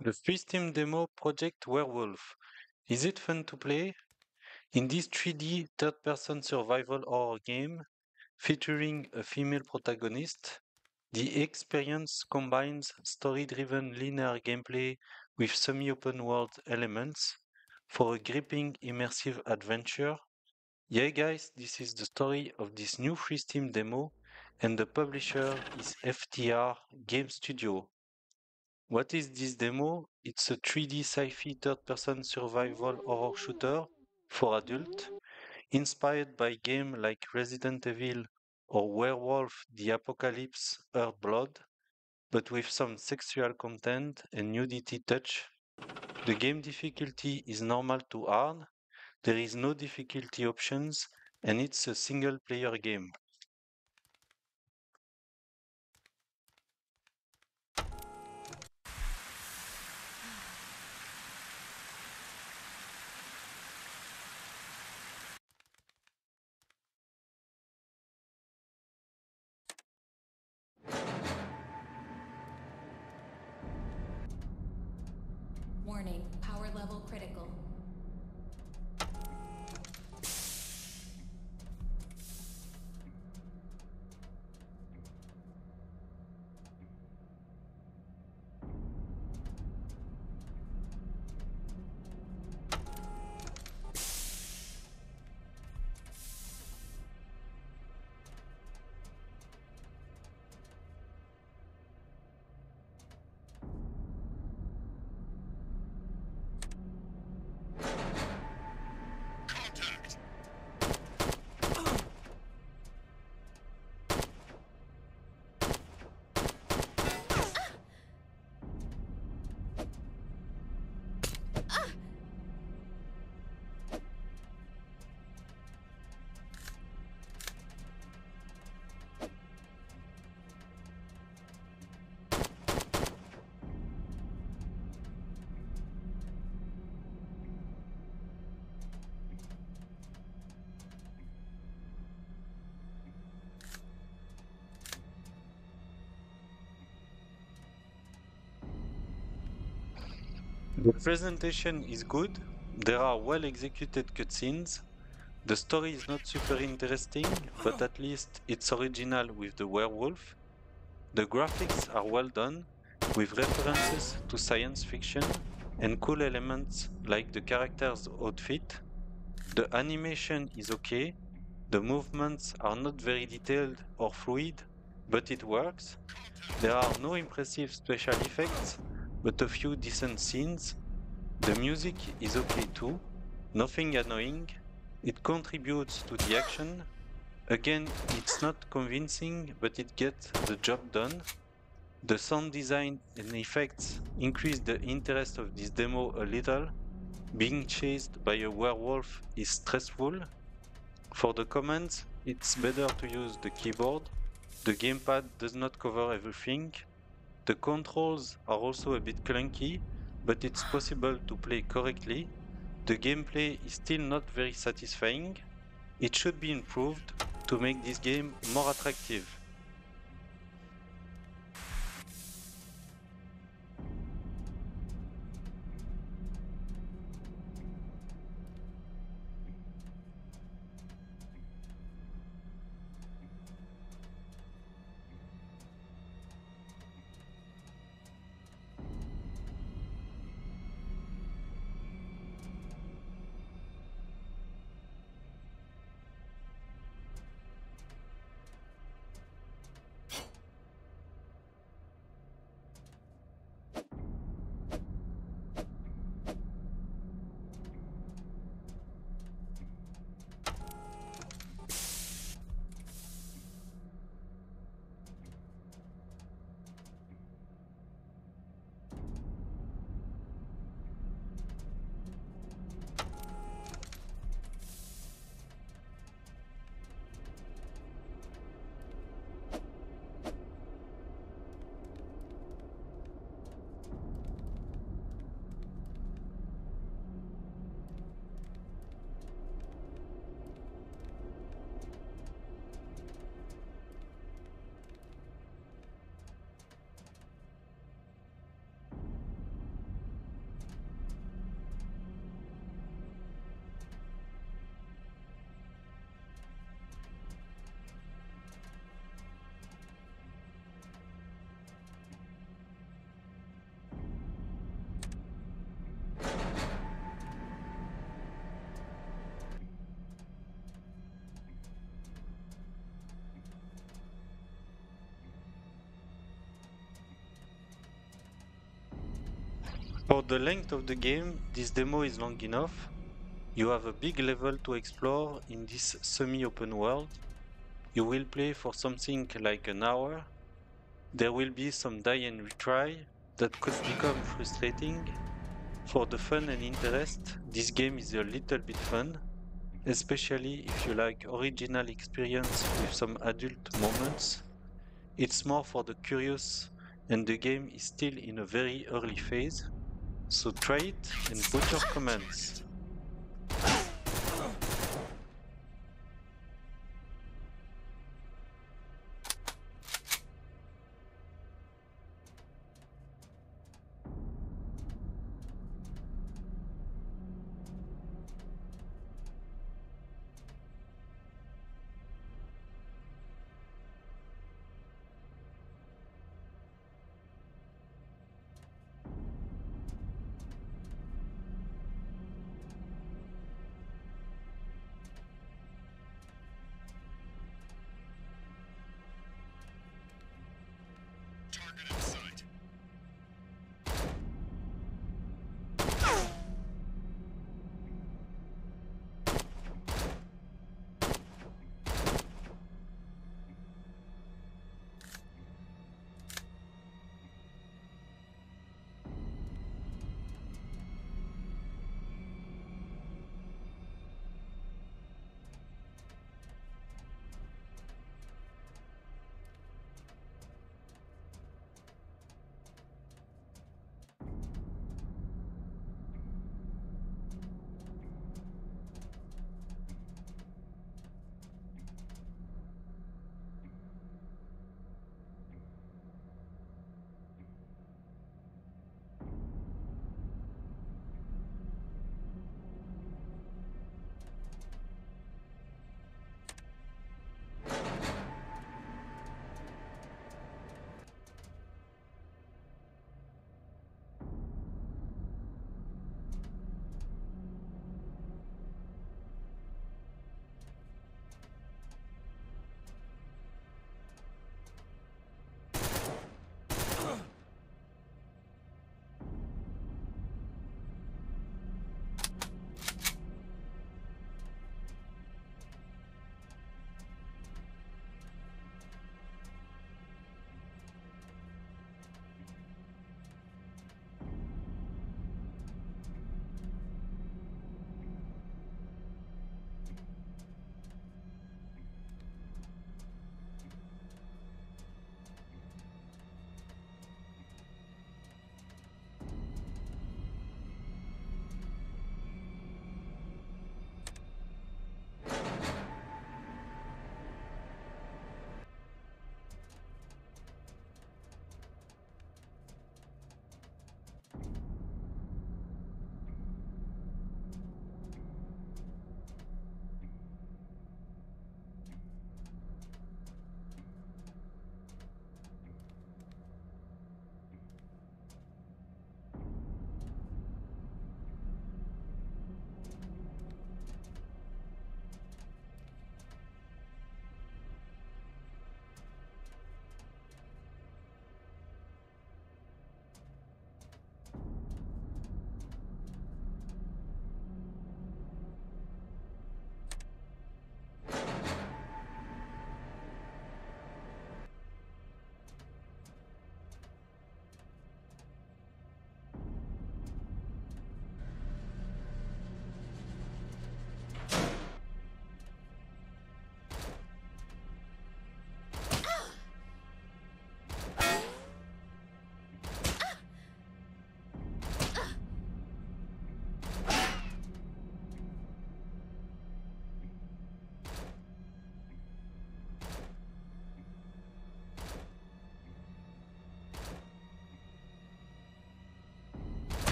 The free Steam demo Project Werewulf. Is it fun to play? In this 3D third person survival horror game featuring a female protagonist, the experience combines story driven linear gameplay with semi open world elements for a gripping immersive adventure. Yeah, guys, this is the story of this new free Steam demo, and the publisher is FTR Game Studio. What is this demo? It's a 3D sci-fi third-person survival horror shooter for adults, inspired by games like Resident Evil or Werewolf the Apocalypse Earthblood, but with some sexual content and nudity touch. The game difficulty is normal to hard, there is no difficulty options, and it's a single player game. The presentation is good, there are well executed cutscenes. The story is not super interesting, but at least it's original with the werewolf. The graphics are well done, with references to science fiction and cool elements like the character's outfit. The animation is okay, the movements are not very detailed or fluid, but it works. There are no impressive special effects, but a few decent scenes. The music is okay too, nothing annoying. It contributes to the action. Again, it's not convincing, but it gets the job done. The sound design and effects increase the interest of this demo a little. Being chased by a werewolf is stressful. For the commands, it's better to use the keyboard. The gamepad does not cover everything. The controls are also a bit clunky, but it's possible to play correctly. The gameplay is still not very satisfying. It should be improved to make this game more attractive. For the length of the game, this demo is long enough. You have a big level to explore in this semi-open world. You will play for something like an hour. There will be some die and retry that could become frustrating. For the fun and interest, this game is a little bit fun, especially if you like original experience with some adult moments. It's more for the curious and the game is still in a very early phase. So try it and put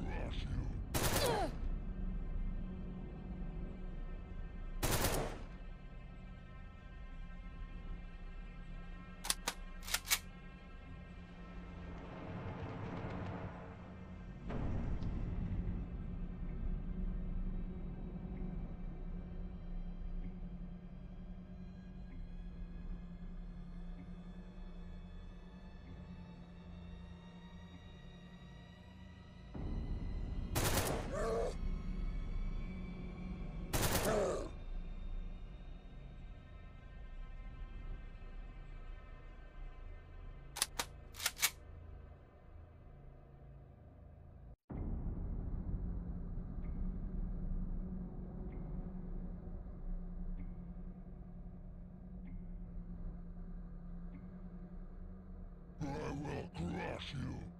crush you. I will crush you.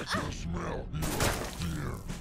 I can smell your fear.